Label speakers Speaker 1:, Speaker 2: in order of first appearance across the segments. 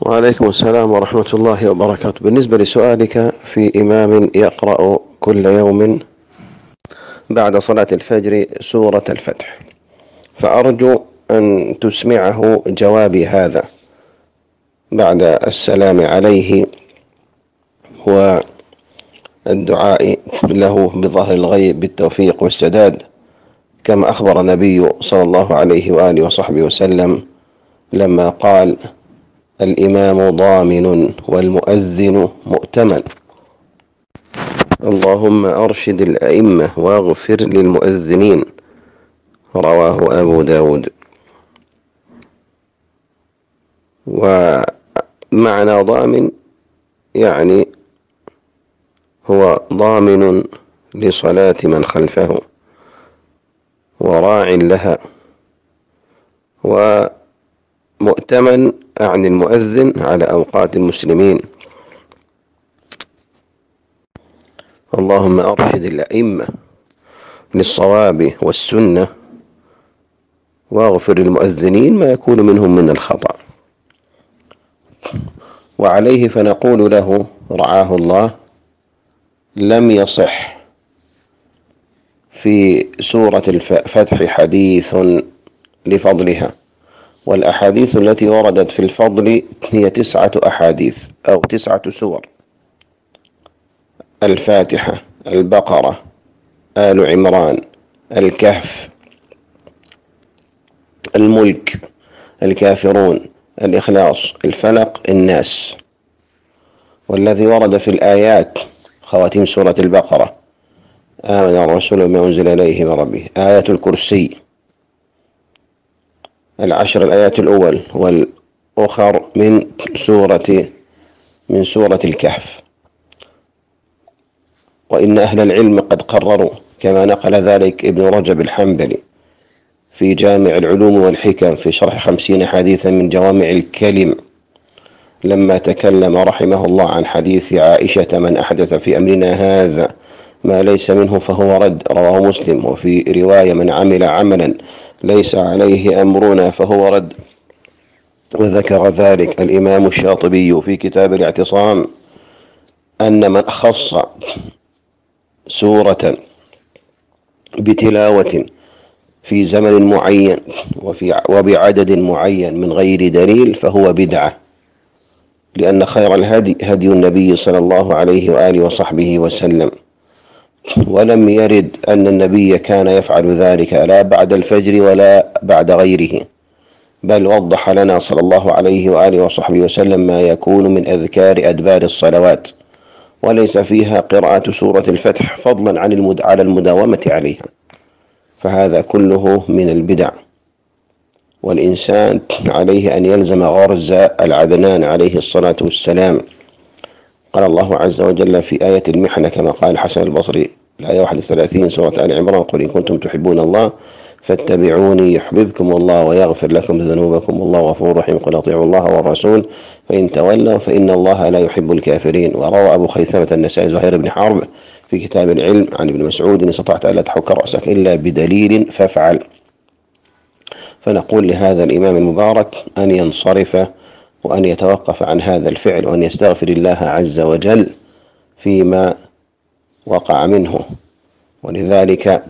Speaker 1: وعليكم السلام ورحمة الله وبركاته. بالنسبة لسؤالك في إمام يقرأ كل يوم بعد صلاة الفجر سورة الفتح. فأرجو أن تسمعه جوابي هذا بعد السلام عليه والدعاء له بظهر الغيب بالتوفيق والسداد. كما أخبر النبي صلى الله عليه وآله وصحبه وسلم لما قال الإمام ضامن والمؤذن مؤتمن. اللهم أرشد الأئمة واغفر للمؤذنين. رواه أبو داود. ومعنى ضامن يعني هو ضامن لصلاة من خلفه وراع لها. ومؤتمن عن المؤذن على أوقات المسلمين. اللهم أرشد الأئمة للصواب والسنة واغفر للمؤذنين ما يكون منهم من الخطأ. وعليه فنقول له رعاه الله لم يصح في سورة الفتح حديث لفضلها. والأحاديث التي وردت في الفضل هي تسعة أحاديث أو تسعة سور. الفاتحة البقرة آل عمران الكهف الملك الكافرون الإخلاص الفلق الناس. والذي ورد في الآيات خواتيم سورة البقرة. آمن الرسول بما أنزل إليه من ربه. آية الكرسي. العشر الآيات الأول والأخر من سورة من سورة الكهف. وإن أهل العلم قد قرروا كما نقل ذلك ابن رجب الحنبلي في جامع العلوم والحكم في شرح خمسين حديثا من جوامع الكلم لما تكلم رحمه الله عن حديث عائشة من أحدث في أمرنا هذا ما ليس منه فهو رد رواه مسلم. وفي رواية من عمل عملا ليس عليه أمرنا فهو رد. وذكر ذلك الإمام الشاطبي في كتاب الاعتصام أن من خص سورة بتلاوة في زمن معين وفي وبعدد معين من غير دليل فهو بدعة. لأن خير الهدي هدي النبي صلى الله عليه وآله وصحبه وسلم. ولم يرد أن النبي كان يفعل ذلك لا بعد الفجر ولا بعد غيره. بل وضح لنا صلى الله عليه وآله وصحبه وسلم ما يكون من أذكار أدبار الصلوات وليس فيها قراءة سورة الفتح فضلا عن المد... على المداومة عليها. فهذا كله من البدع. والإنسان عليه أن يلزم غرز العدنان عليه الصلاة والسلام. قال الله عز وجل في آية المحنة كما قال الحسن البصري الآية 31 سورة آل عمران قل إن كنتم تحبون الله فاتبعوني يحببكم الله ويغفر لكم ذنوبكم والله غفور رحيم قل أطيعوا الله والرسول فإن تولوا فإن الله لا يحب الكافرين وروى أبو خيثمة النسائي زهير بن حرب في كتاب العلم عن ابن مسعود إن استطعت ألا تحك رأسك إلا بدليل فافعل فنقول لهذا الإمام المبارك أن ينصرف وأن يتوقف عن هذا الفعل وأن يستغفر الله عز وجل فيما وقع منه. ولذلك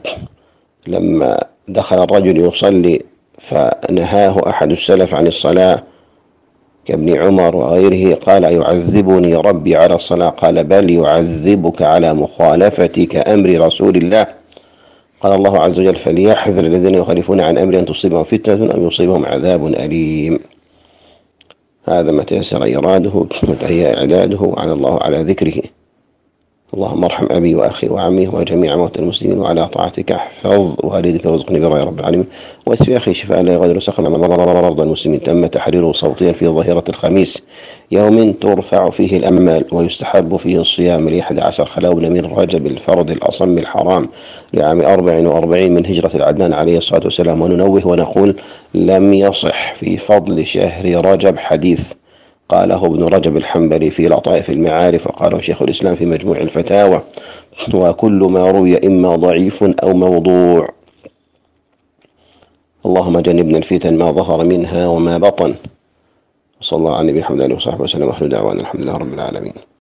Speaker 1: لما دخل الرجل يصلي فنهاه أحد السلف عن الصلاة كابن عمر وغيره قال يعذبني ربي على الصلاة؟ قال بل يعذبك على مخالفتك أمر رسول الله. قال الله عز وجل فليحذر الذين يخالفون عن أمر أن تصيبهم فتنة أو يصيبهم عذاب أليم. هذا ما تيسر إراده وتهيأ إعداده وعلى الله على ذكره. اللهم ارحم أبي وأخي وعمي وجميع موتى المسلمين وعلى طاعتك احفظ والدك وارزقني برا يا رب العالمين واسفي أخي شفاء لا يغادر سقما مرضى المسلمين تم تحريره صوتيا في ظهيرة الخميس يوم ترفع فيه الأمال ويستحب فيه الصيام لأحد عشر خلون من رجب الفرد الأصم الحرام لعام أربع وأربعين من هجرة العدنان عليه الصلاة والسلام وننوه ونقول لم يصح في فضل شهر رجب حديث قاله ابن رجب الحنبلي في لطائف المعارف وقاله شيخ الإسلام في مجموع الفتاوى وكل ما روي إما ضعيف أو موضوع. اللهم جنبنا الفتن ما ظهر منها وما بطن. وصلى الله نبينا محمد وصحبه وسلم وأخر دعوانا الحمد لله رب العالمين.